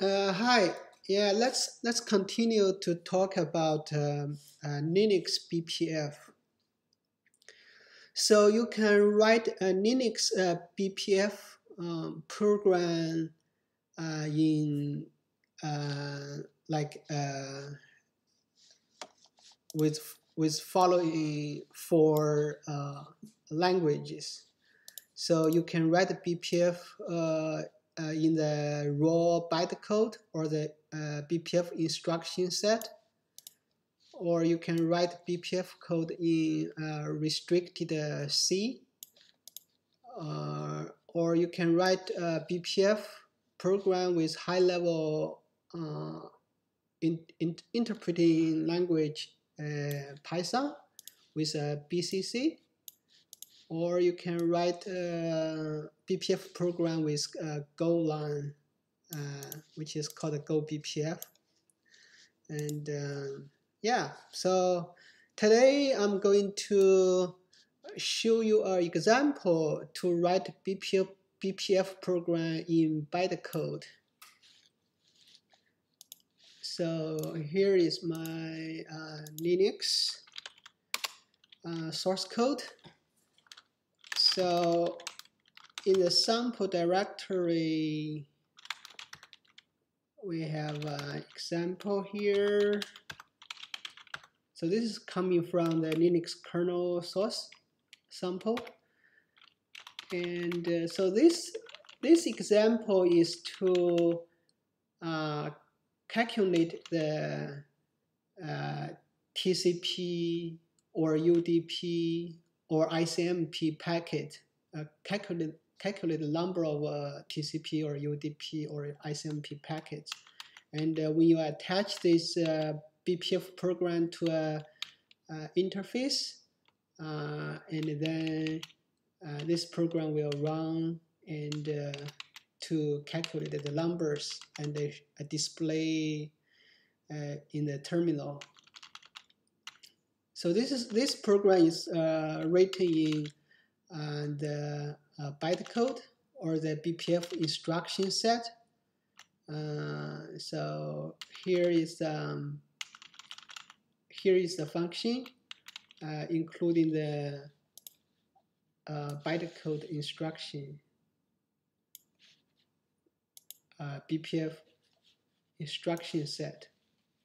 Uh, hi. Yeah, let's let's continue to talk about um, uh, Linux BPF. So you can write a Linux uh, BPF um, program uh, in uh, like uh, with with following four languages. So you can write a BPF uh, in the raw bytecode or the uh, BPF instruction set, or you can write BPF code in uh, restricted C, or you can write a BPF program with high-level in, in interpreting language Python with a BCC or you can write a BPF program with a Golang, uh, which is called a Go BPF. And uh, yeah, so today I'm going to show you an example to write BPF, BPF program in bytecode. So here is my uh, Linux uh, source code. So in the sample directory, we have an example here. So this is coming from the Linux kernel source sample. And uh, so this, this example is to uh, calculate the uh, TCP or UDP or ICMP packet, uh, calculate, calculate the number of uh, TCP or UDP or ICMP packets. And uh, when you attach this uh, BPF program to a, a interface, uh, and then uh, this program will run and to calculate the numbers and display in the terminal so this is this program is uh, written in uh, the uh, bytecode or the BPF instruction set. Uh, so here is um, here is the function, uh, including the uh, bytecode instruction. BPF instruction set.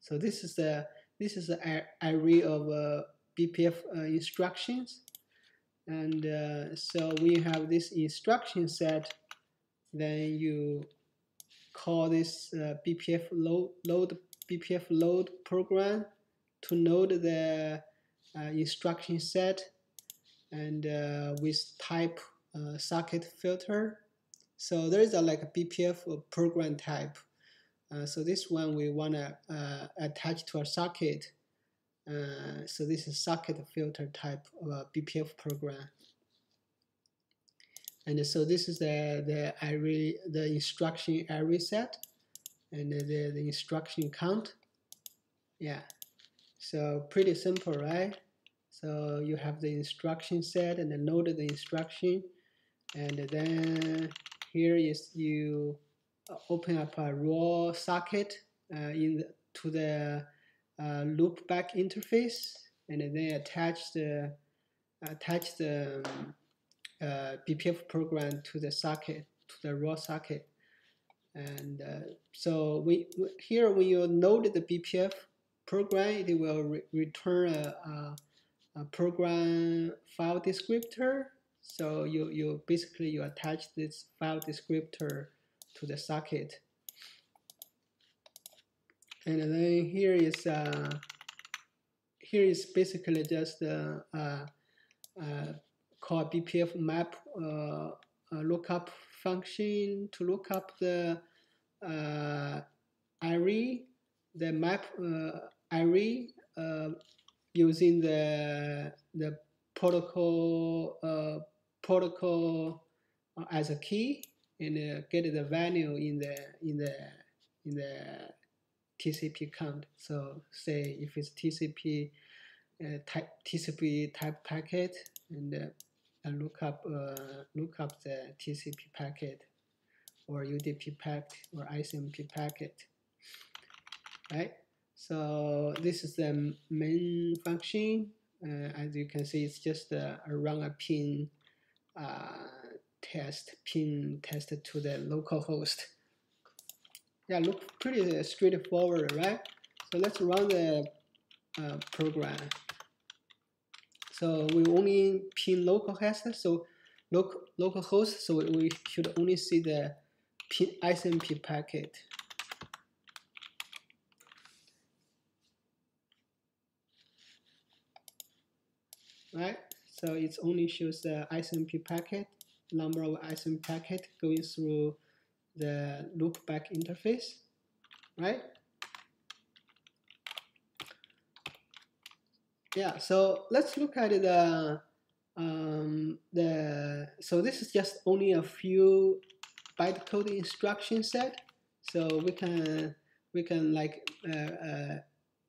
So this is the this is an array of uh, BPF uh, instructions. And uh, so we have this instruction set, then you call this uh, BPF load, load BPF load program to load the uh, instruction set and uh, with type socket filter. So there is a like a BPF program type uh, so this one we want to uh, attach to a socket. Uh, so this is socket filter type of BPF program. And so this is the, the array, the instruction array set and the, the instruction count. Yeah, so pretty simple, right? So you have the instruction set and then load the instruction. And then here is you open up a raw socket uh, in the, to the uh, loopback interface and then attach the attach the um, uh, BPF program to the socket to the raw socket. And uh, so we here when you load the BPF program it will re return a, a, a, program file descriptor. So you you basically you attach this file descriptor to the socket. And then here is uh, here is basically just uh, uh, uh called BPF map uh, lookup function to look up the uh, array, the map array using the the protocol protocol as a key and uh, get the value in the in the in the TCP count. So say if it's TCP uh, type TCP type packet and uh, look up look up the TCP packet or UDP packet or ICMP packet, right? So this is the main function. Uh, as you can see, it's just uh, run a ping uh, test, ping test to the local host. Yeah, look pretty straightforward, right? So let's run the uh, program. So we only ping local host, so local local host, so we should only see the ping ICMP packet. Right, so it only shows the ICMP packet, number of ICMP packet going through the loopback interface, right? Yeah, so let's look at the um, the so this is just only a few bytecode instruction set. So we can we can like uh, uh,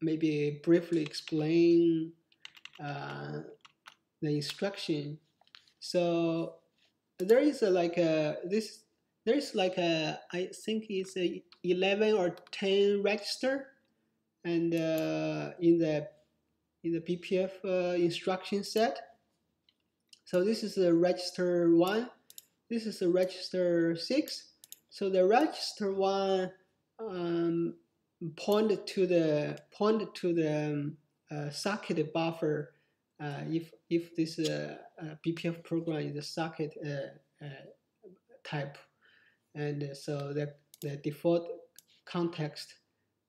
maybe briefly explain uh, the instruction. So there is a, like a this there is like a I think it's a 11 or 10 register and uh, in the in the BPF uh, instruction set. So this is the register 1, this is the register 6. So the register 1 um, point to the point to the um, uh, socket buffer if if this uh, uh BPF program is a socket uh, uh, type, and so the the default context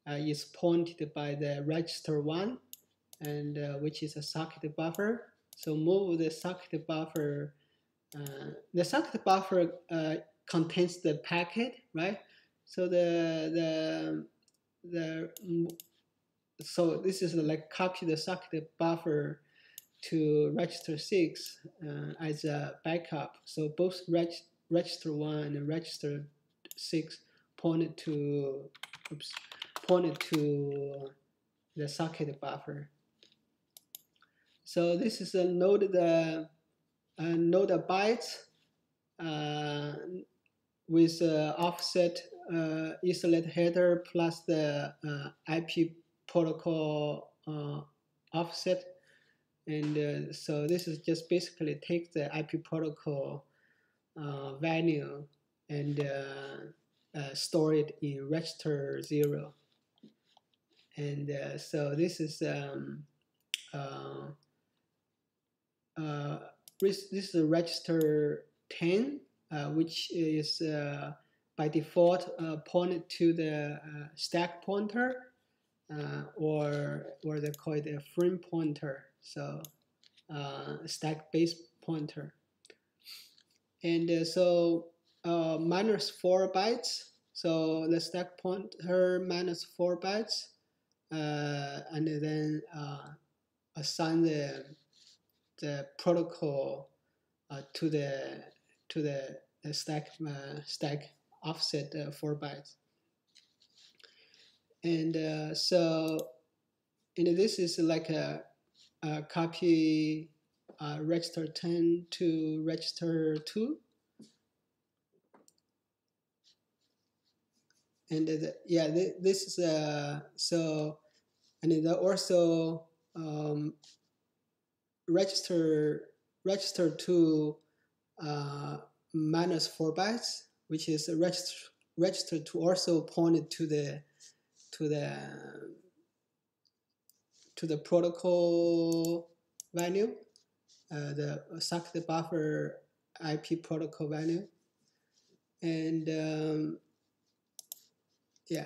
is pointed by the register one and uh, which is a socket buffer. So move the socket buffer. Uh, the socket buffer uh, contains the packet, right? So the the the so this is like copy the socket buffer to register six uh, as a backup. So both reg register one and register six pointed to oops, pointed to the socket buffer. So this is a node the uh, node bytes uh, with uh, offset uh, Ethernet header plus the uh, IP protocol uh, offset. And uh, so this is just basically take the IP protocol uh, value and uh, store it in register zero. And so this is um, uh, this is a register 10, uh, which is uh, by default pointed to the stack pointer, or or they call it a frame pointer. So stack base pointer. And so uh, minus 4 bytes. So the stack pointer minus 4 bytes. Uh, and then uh, assign the the protocol uh, to the to the, the stack uh, stack offset uh, four bytes. And uh, so, and this is like a, a copy uh, register 10 to register 2. And the, yeah, this is uh, so, and then also um, register register two uh, minus four bytes, which is register register two also point to the to the to the protocol value, uh, the socket buffer IP protocol value, and um, yeah.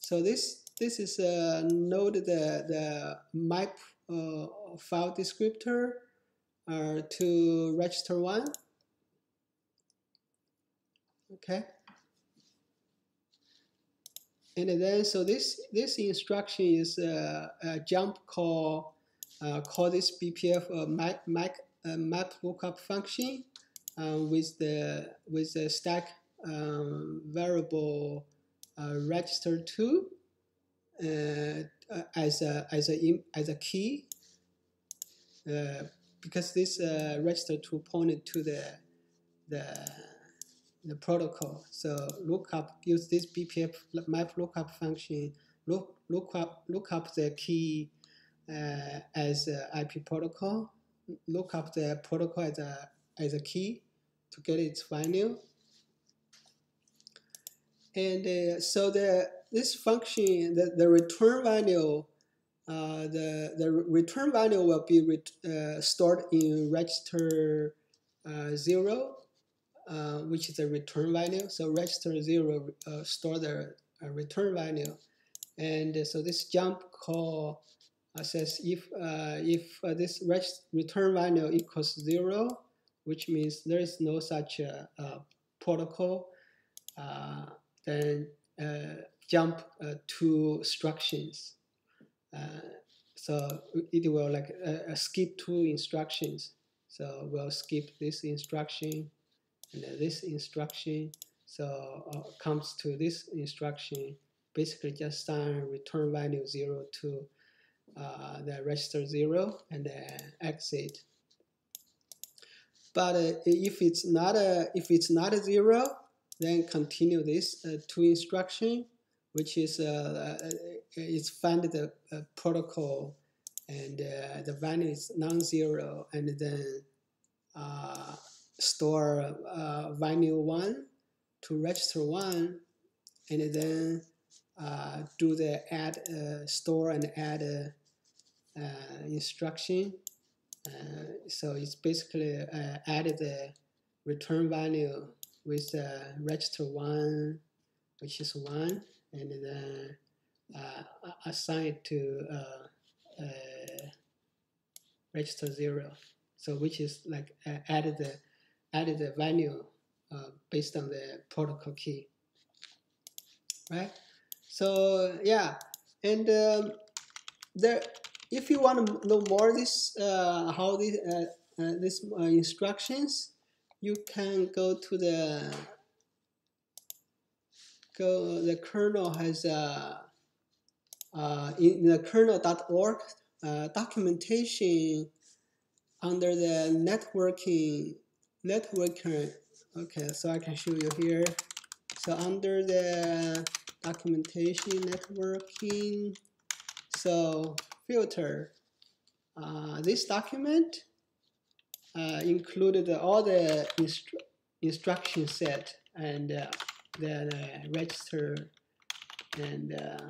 So this this is a node the, the map uh, file descriptor uh, to register one. Okay. And then, so this this instruction is a, a jump call, uh, call this BPF uh, map, map, uh, map lookup function uh, with the with the stack um, variable uh, register two uh, as a as a as a key uh, because this uh, register two pointed to the the the protocol. So lookup use this BPF map lookup function look look up look up the key uh, as IP protocol. Look up the protocol as a as a key to get its value. And uh, so the this function the, the return value uh, the the return value will be uh, stored in register uh, zero uh, which is the return value. So register zero uh, store the uh, return value. And uh, so this jump call uh, says if uh, if this return value equals zero, which means there is no such a, a protocol, then jump two instructions. so it will like skip two instructions. So we'll skip this instruction and this instruction. So uh, comes to this instruction basically just sign return value 0 to uh, the register 0 and then exit. But uh, if it's not a if it's not a 0 then continue this uh, two instruction which is uh, uh, it's find the protocol and the value is non-zero and then store uh, value 1 to register 1 and then uh, do the add uh, store and add uh, uh, instruction. Uh, so it's basically added the return value with the register 1 which is 1 and then assign it to register 0 so which is like added the added the value uh, based on the protocol key, right? So yeah, and um, there, if you want to know more this uh, how this uh, uh this uh, instructions, you can go to the go the kernel has a uh, in the kernel.org documentation under the networking networking okay so I can show you here. So under the documentation networking so filter uh, this document uh, included all the instru instruction set and uh, then register and uh,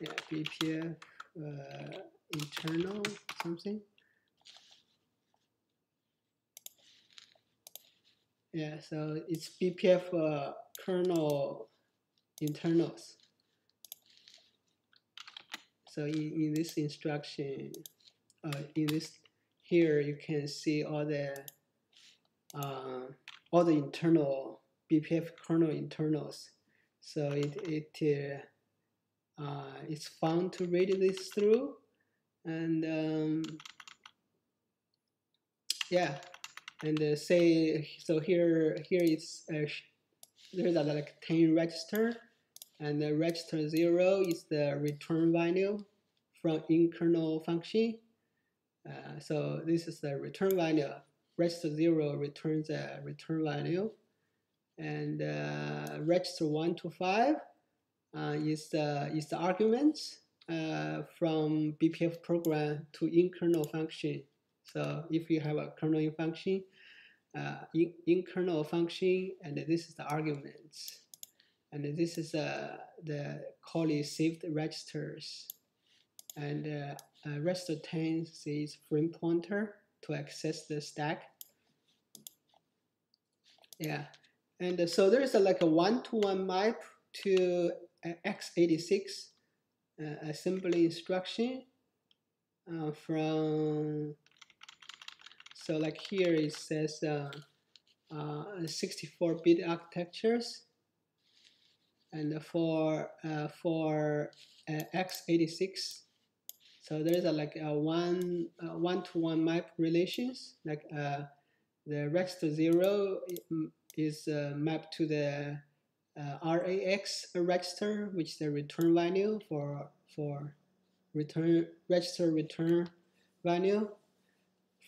yeah, BPF uh, internal something. Yeah, so it's BPF uh, kernel internals. So in, in this instruction, uh, in this here you can see all the uh, all the internal BPF kernel internals. So it it uh, uh, it's fun to read this through and um, yeah. And uh, say so here here is uh, there's a like 10 register. And the register 0 is the return value from in kernel function. Uh, so this is the return value. Register 0 returns a return value. And uh, register 1 to 5 uh, is the is the arguments uh, from BPF program to in kernel function. So if you have a kernel function, uh, in, in kernel function, and this is the arguments, and this is uh, the calling saved registers, and uh, uh, register 10 is frame pointer to access the stack. Yeah, and so there's a, like a one-to-one -one map to uh, x86 uh, assembly instruction uh, from so like here it says 64-bit uh, architectures and for uh, for uh, x86 so there's a like a one uh, one to one map relations like the register zero is mapped to the uh, RAX register, which is the return value for for return register return value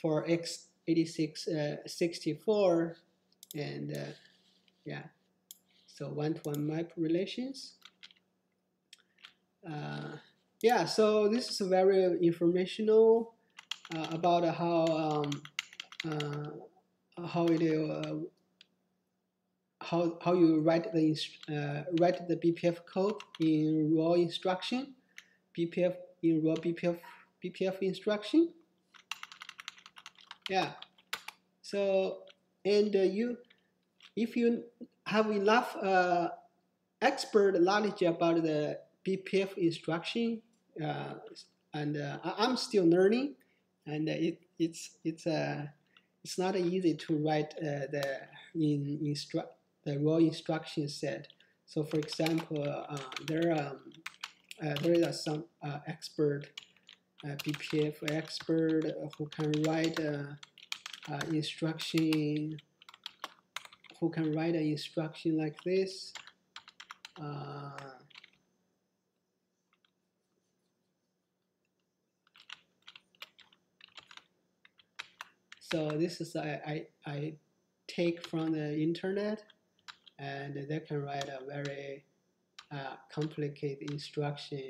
for x86 uh, and uh, yeah. So one-to-one -one map relations. Uh, yeah so this is very informational uh, about how um, uh, how it uh, how how you write the uh, write the BPF code in raw instruction, BPF in raw BPF BPF instruction. Yeah. So and uh, you, if you have enough uh, expert knowledge about the BPF instruction, uh, and uh, I'm still learning, and it it's it's uh, it's not easy to write the in instruct the raw instruction set. So for example, uh, there um, uh, there is some uh, expert uh, BPF expert who can write instruction who can write an instruction like this. Uh, so this is I, I, I take from the internet and they can write a very uh, complicated instruction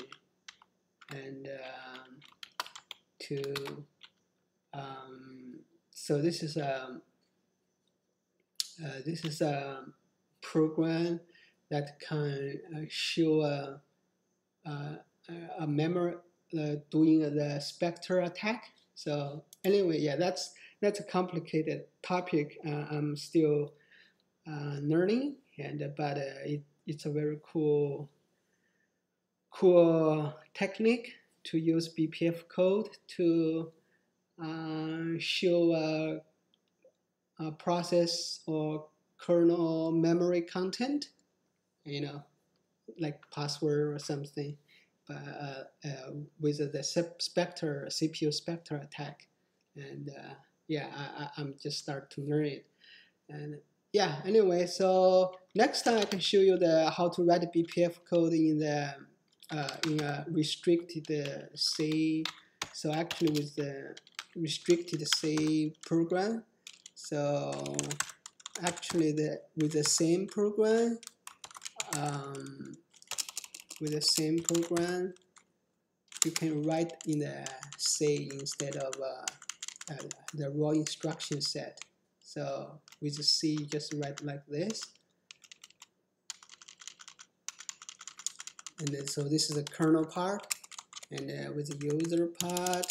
and um, to um, so this is a um, uh, this is a program that can uh, show a, a, a memory uh, doing the Spectre attack. So anyway, yeah, that's that's a complicated topic. Uh, I'm still uh, learning, and but uh, it, it's a very cool, cool technique to use BPF code to uh, show a, a, process or kernel memory content, you know, like password or something, but uh, uh, with the Spectre CPU Spectre attack, and uh, yeah, I, I'm just start to learn it, and yeah, anyway, so next time I can show you the how to write BPF code in the uh, in a restricted uh, C. So actually with the restricted C program, so actually the with the same program, um, with the same program, you can write in the C instead of uh, uh, the raw instruction set. So we just see just write like this. And then, so this is the kernel part, and uh, with the user part,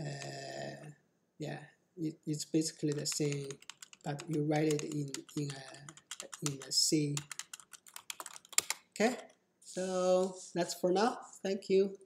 uh, yeah, it, it's basically the same, but you write it in in a in a C. Okay, so that's for now. Thank you.